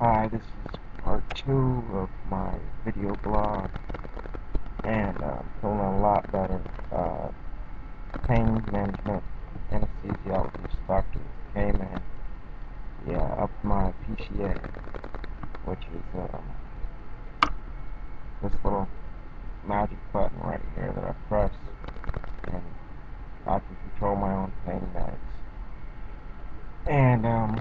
Hi, this is part two of my video blog, and uh, I'm feeling a lot better. Uh, pain management anesthesiologist doctor came and yeah, up my PCA, which is um, this little magic button right here that I press, and I can control my own pain meds. And um,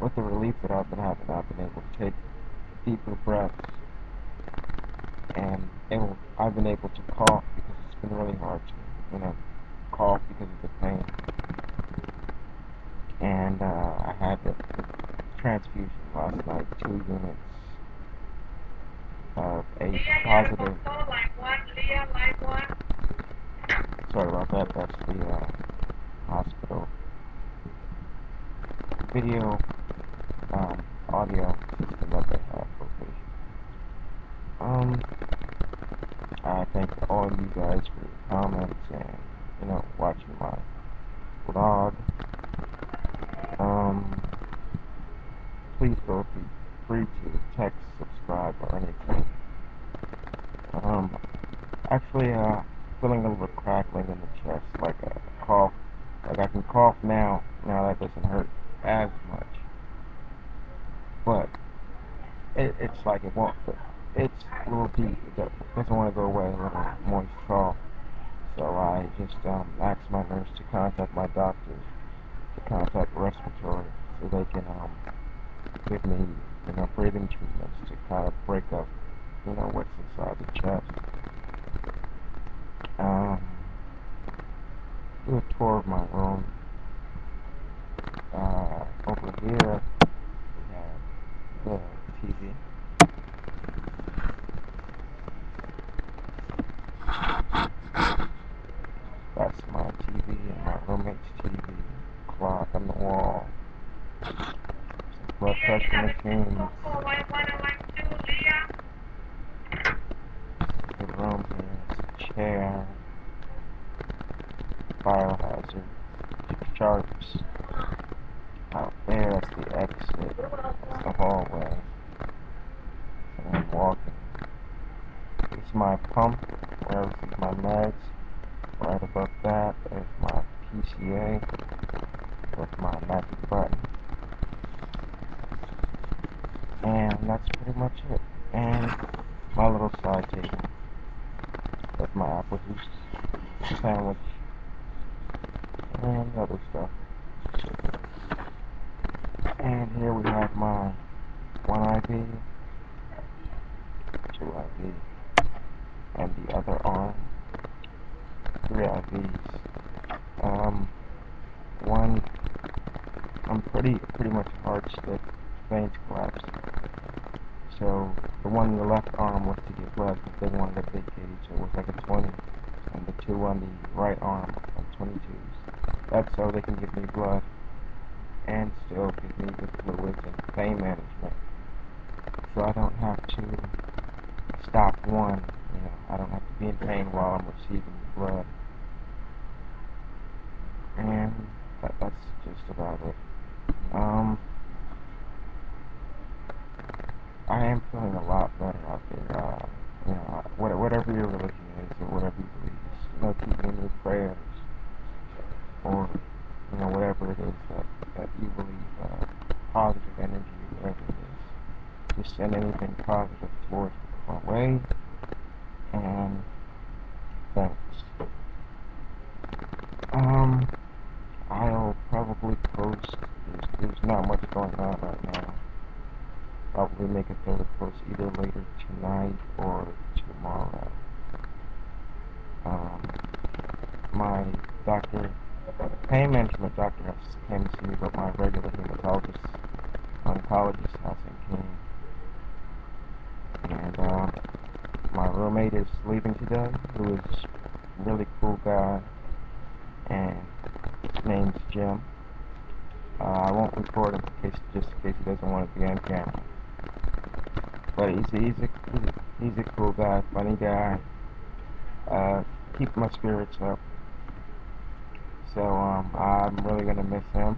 with the relief that I've been having, I've been able to take deeper breaths, and able, I've been able to cough because it's been really hard to, you know, cough because of the pain. And uh, I had the transfusion last night, two units of a positive. Sorry about that. That's the uh, hospital video audio that they have for. Um, I thank all you guys for your comments and, you know, watching my vlog. Um, please feel free to text, subscribe, or anything. Um, actually, uh, feeling a little crackling in the chest, like a cough. Like I can cough now, now that doesn't hurt as much. But it, it's like it won't. It's a little deep. It doesn't want to go away. A little moist cough. So I just um, asked my nurse to contact my doctor to contact respiratory so they can um, give me you know breathing treatments to kind of break up you know what's inside the chest. Um, do a tour of my room. Uh, over here we have the TV. That's my TV and my roommate's TV. Clock on the wall. Some blood pressure machines. The room here is a chair. Biohazard. Sharps. Out there, that's the exit. That's the hallway. And I'm walking. This is my pump. Where my meds. Right above that is my PCA with my magic button. And that's pretty much it. And my little side table with my apple juice sandwich and other stuff. And here we have my one IV, two IV, and the other arm three IVs. Um, one, I'm pretty pretty much hard stick, veins collapsed. So the one in the left arm was to get blood because they wanted a big gauge. It was like a 20, and the two on the right arm are 22s. That's so they can give me blood and still give me the fluids and pain management. So I don't have to stop one. I don't have to be in pain while I'm receiving the blood. And that, that's just about it. Um, I am feeling a lot better out there. Uh, you know, whatever your religion is or whatever you believe, just, you know, keep in your prayers. Or, you know, whatever it is that, that you believe, uh, positive energy, whatever it is. Just send anything positive towards my way. And thanks. Um, I'll probably post. There's, there's not much going on right now. Probably make a third post either later tonight or tomorrow. Um, my doctor, pain management doctor, has came to see me, but my regular hematologist, oncologist hasn't came. And uh, my roommate is leaving today, who is a really cool guy, and his name's Jim. Uh, I won't record him in case, just in case he doesn't want to be on camera. But he's a, he's a, he's a, cool guy, funny guy. Uh, keep my spirits up. So um, I'm really gonna miss him.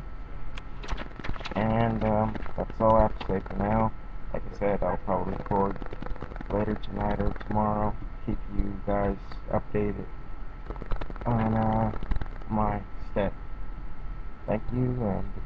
And um, that's all I have to say for now. Like I said, I'll probably record later tonight or tomorrow. Keep you guys updated on uh, my step. Thank you and.